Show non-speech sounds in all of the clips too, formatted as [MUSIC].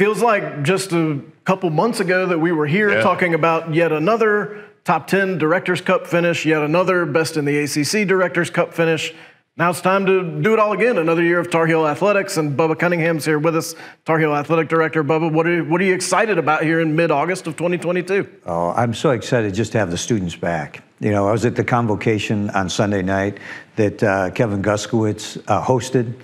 Feels like just a couple months ago that we were here Yeah. talking about yet another top 10 Directors Cup finish, yet another best in the ACC Directors Cup finish. Now it's time to do it all again. Another year of Tar Heel athletics, and Bubba Cunningham's here with us, Tar Heel athletic director. Bubba, what are you, what are you excited about here in mid-August of 2022? Oh, I'm so excited just to have the students back. You know, I was at the convocation on Sunday night that uh, Kevin Guskiewicz uh, hosted.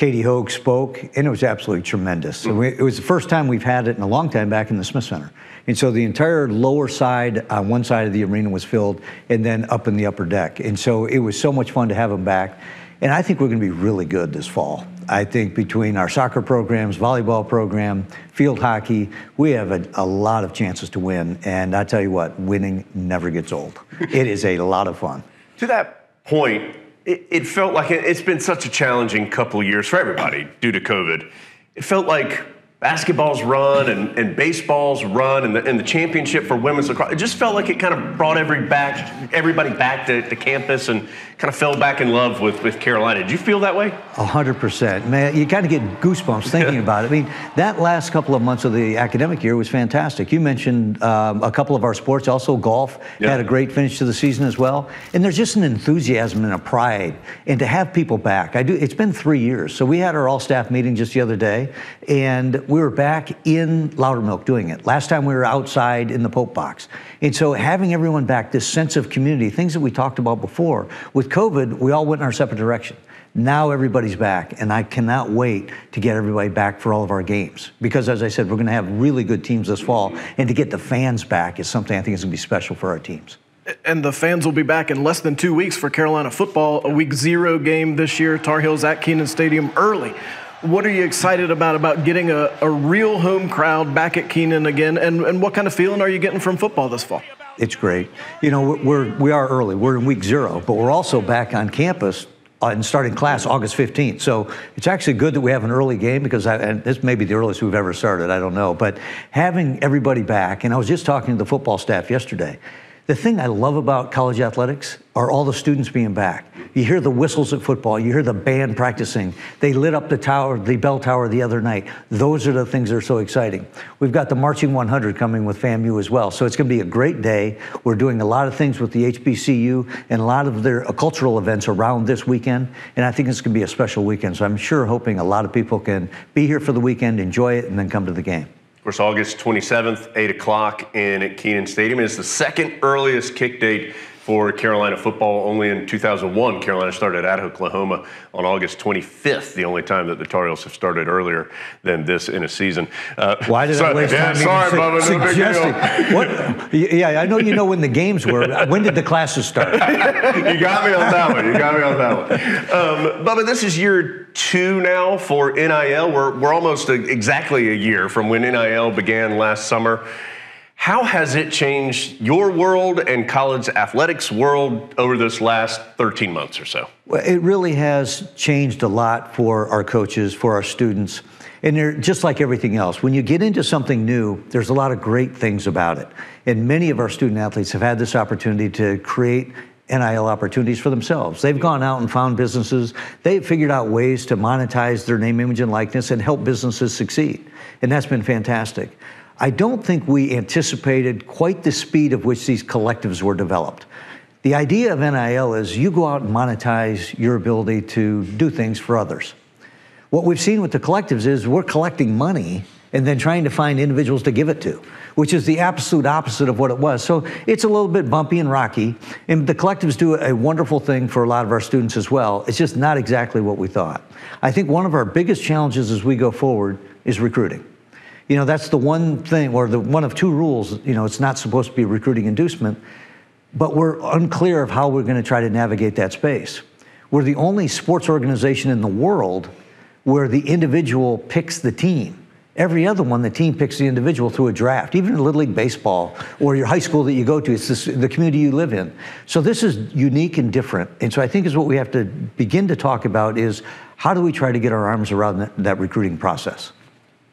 Katie Hogue spoke, and it was absolutely tremendous. And we, it was the first time we've had it in a long time back in the Smith Center. And so the entire lower side on one side of the arena was filled, and then up in the upper deck. And so it was so much fun to have them back. And I think we're going to be really good this fall. I think between our soccer programs, volleyball program, field hockey, we have a, a lot of chances to win. And I tell you what, winning never gets old. it is a lot of fun. To that point, it, it felt like it, it's been such a challenging couple of years for everybody due to COVID. It felt like basketball's run and, and baseball's run and the, and the championship for women's lacrosse. It just felt like it kind of brought every back, everybody back to, to campus and kind of fell back in love with, with Carolina. Did you feel that way? A hundred percent, man. You kind of get goosebumps [LAUGHS] thinking about it. I mean, that last couple of months of the academic year was fantastic. You mentioned um, a couple of our sports, also golf Yeah. had a great finish to the season as well. And there's just an enthusiasm and a pride, and to have people back. I do. It's been three years, so we had our all-staff meeting just the other day, and we were back in Loudermilk doing it. Last time we were outside in the Pope box, and so having everyone back, this sense of community, things that we talked about before. With COVID, we all went in our separate direction. Now everybody's back, and I cannot wait to get everybody back for all of our games. Because as I said, we're going to have really good teams this fall, and to get the fans back is something I think is going to be special for our teams. And the fans will be back in less than two weeks for Carolina football, a week zero game this year. Tar Heels at Kenan Stadium early. What are you excited about about getting a, a real home crowd back at Kenan again? And, and what kind of feeling are you getting from football this fall? It's great. You know, we're we are early. We're in week zero, but we're also back on campus uh, and starting class August 15th. So it's actually good that we have an early game because I, and this may be the earliest we've ever started. I don't know, but having everybody back, and I was just talking to the football staff yesterday. The thing I love about college athletics are all the students being back. You hear the whistles at football, you hear the band practicing. They lit up the tower, the bell tower the other night. Those are the things that are so exciting. We've got the Marching 100 coming with FAMU as well. So it's going to be a great day. We're doing a lot of things with the HBCU and a lot of their uh, cultural events around this weekend. And I think it's going to be a special weekend. So I'm sure hoping a lot of people can be here for the weekend, enjoy it, and then come to the game. Of course, August 27th, 8 o'clock in at Kenan Stadium. It's the second earliest kick date for Carolina football. Only in 2001, Carolina started at Oklahoma on August 25th, the only time that the Tar Heels have started earlier than this in a season. Uh, Why did I sorry- waste yeah, time sorry, Bubba, su- no suggesting? What? Yeah, I know you know when the games were. When did the classes start? [LAUGHS] you got me on that one. You got me on that one. Um, Bubba, this is year two now for NIL. We're, we're almost a, exactly a year from when NIL began last summer. How has it changed your world and college athletics world over this last 13 months or so? Well, it really has changed a lot for our coaches, for our students. And they're just like everything else. When you get into something new, there's a lot of great things about it. And many of our student athletes have had this opportunity to create NIL opportunities for themselves. They've gone out and found businesses. They've figured out ways to monetize their name, image, and likeness and help businesses succeed. And that's been fantastic. I don't think we anticipated quite the speed of which these collectives were developed. The idea of NIL is you go out and monetize your ability to do things for others. What we've seen with the collectives is we're collecting money and then trying to find individuals to give it to, which is the absolute opposite of what it was. So it's a little bit bumpy and rocky. And the collectives do a wonderful thing for a lot of our students as well. It's just not exactly what we thought. I think one of our biggest challenges as we go forward is recruiting. You know, that's the one thing, or the one of two rules. You know, it's not supposed to be recruiting inducement, but we're unclear of how we're going to try to navigate that space. We're the only sports organization in the world where the individual picks the team. Every other one, the team picks the individual through a draft. Even in Little League Baseball or your high school that you go to, it's this, the community you live in. So this is unique and different. And so I think is what we have to begin to talk about is how do we try to get our arms around that, that recruiting process?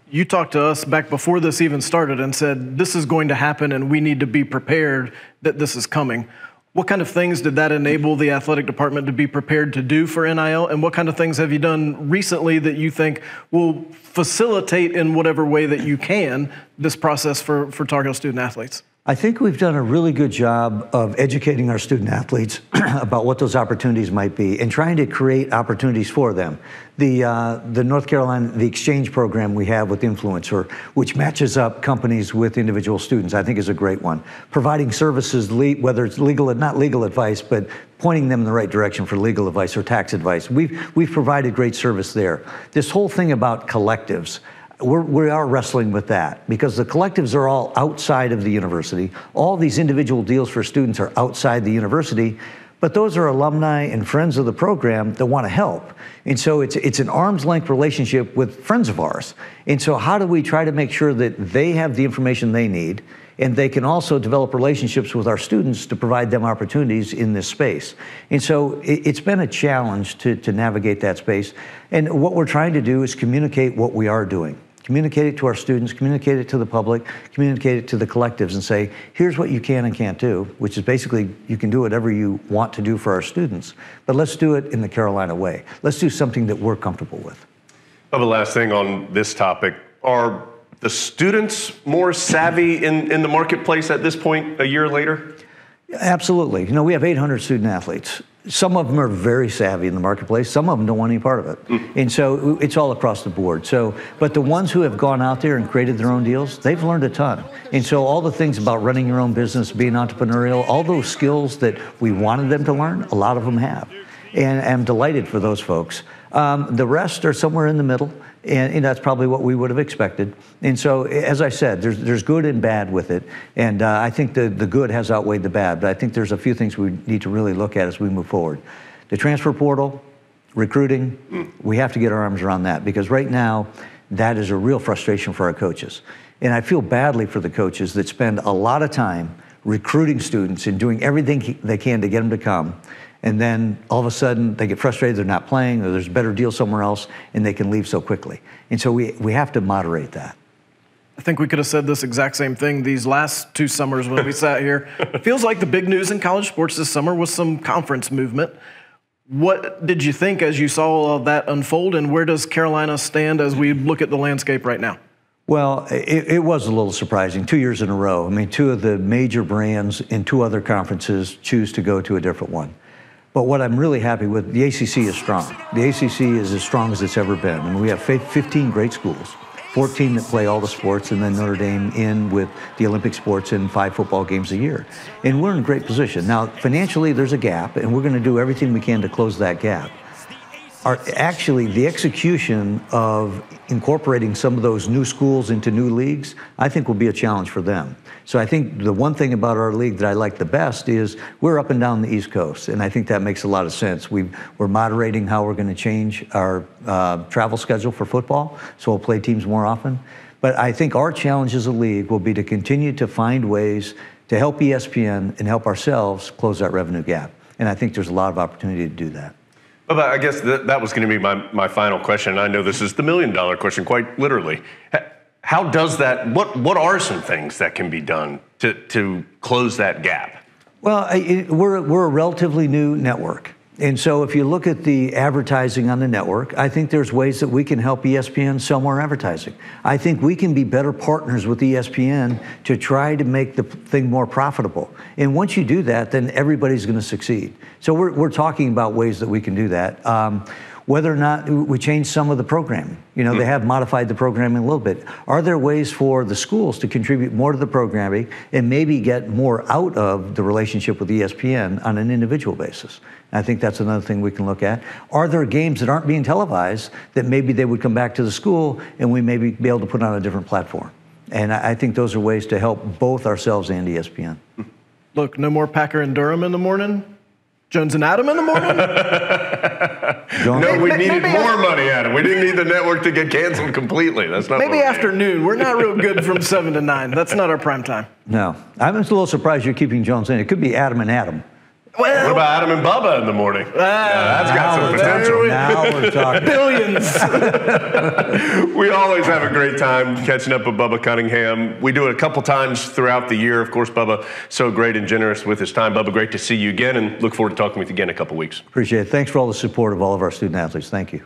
You talked to us back before this even started and said, this is going to happen and we need to be prepared that this is coming. What kind of things did that enable the athletic department to be prepared to do for NIL? And what kind of things have you done recently that you think will facilitate in whatever way that you can this process for, for Tar Heel student athletes? I think we've done a really good job of educating our student athletes [CLEARS THROAT] about what those opportunities might be and trying to create opportunities for them. The, uh, the North Carolina, the exchange program we have with INFLCR, which matches up companies with individual students, I think is a great one. Providing services, whether it's legal, not legal advice, but pointing them in the right direction for legal advice or tax advice. We've, we've provided great service there. This whole thing about collectives, we're, we are wrestling with that because the collectives are all outside of the university. All these individual deals for students are outside the university, but those are alumni and friends of the program that want to help. And so it's, it's an arm's length relationship with friends of ours. And so, how do we try to make sure that they have the information they need? and they can also develop relationships with our students to provide them opportunities in this space. And so it, has been a challenge to, to navigate that space. And what we're trying to do is communicate what we are doing communicate it to our students, communicate it to the public, communicate it to the collectives, and say, here's what you can and can't do, which is basically you can do whatever you want to do for our students, but let's do it in the Carolina way. Let's do something that we're comfortable with. Well, the last thing on this topic are the students more savvy in, in the marketplace at this point a year later? Absolutely. You know, we have 800 student athletes some of them are very savvy in the marketplace. Some of them don't want any part of it. Mm. And so it's all across the board. So, but the ones who have gone out there and created their own deals, they've learned a ton. And so all the things about running your own business, being entrepreneurial, all those skills that we wanted them to learn, a lot of them have. And I'm delighted for those folks. Um, the rest are somewhere in the middle and, and, that's probably what we would have expected. And so, as I said, there's there's good and bad with it, and uh, I think the the good has outweighed the bad. But I think there's a few things we need to really look at as we move forward. The transfer portal, recruiting, we have to get our arms around that because right now, that is a real frustration for our coaches, and I feel badly for the coaches that spend a lot of time recruiting students and doing everything they can to get them to come and then all of a sudden they get frustrated, they're not playing, or there's a better deal somewhere else, and they can leave so quickly. And so we, we have to moderate that. I think we could have said this exact same thing these last two summers when we sat here. It [LAUGHS] feels like the big news in college sports this summer was some conference movement. What did you think as you saw all that unfold, and where does Carolina stand as we look at the landscape right now? Well, it, it, was a little surprising. Two years in a row. I mean, two of the major brands in two other conferences choose to go to a different one. But what I'm really happy with, the ACC is strong. The ACC is as strong as it's ever been. and we have 15 great schools, 14 that play all the sports, and then Notre Dame in with the Olympic sports and five football games a year. And we're in a great position. Now, financially, there's a gap, and we're going to do everything we can to close that gap are actually the execution of incorporating some of those new schools into new leagues, I think will be a challenge for them. So I think the one thing about our league that I like the best is we're up and down the East Coast, and I think that makes a lot of sense. we are moderating how we're going to change our uh, travel schedule for football, so we'll play teams more often. But I think our challenge as a league will be to continue to find ways to help ESPN and help ourselves close that revenue gap. And I think there's a lot of opportunity to do that. Well, I guess that, that was going to be my, my final question. I know this is the million dollar question, quite literally. How does that, what, what are some things that can be done to, to close that gap? Well, it, we're, we're a relatively new network. And so if you look at the advertising on the network, I think there's ways that we can help ESPN sell more advertising. I think we can be better partners with ESPN to try to make the thing more profitable. And once you do that, then everybody's going to succeed. So we're, we're talking about ways that we can do that. Um, whether or not we change some of the programming. You know, they hmm. have modified the programming a little bit. Are there ways for the schools to contribute more to the programming and maybe get more out of the relationship with ESPN on an individual basis? I think that's another thing we can look at. Are there games that aren't being televised that maybe they would come back to the school and we maybe be able to put on a different platform? And I think those are ways to help both ourselves and ESPN. Look, no more Packer and Durham in the morning. Jones and Adam in the morning? [LAUGHS] no, we needed maybe more money, Adam. We didn't need the network to get canceled completely. That's not maybe afternoon. We're not real [LAUGHS] good from seven to nine. That's not our prime time. No, I'm just a little surprised you're keeping Jones in. It could be Adam and Adam. Well, What about Adam and Bubba in the morning? Ah, yeah, that's got some now- potential. Now we're [LAUGHS] talking. billions. [LAUGHS] We always have a great time catching up with Bubba Cunningham. We do it a couple times throughout the year. Of course, Bubba, so great and generous with his time. Bubba, great to see you again and look forward to talking with you again in a couple weeks. Appreciate it. Thanks for all the support of all of our student athletes. Thank you.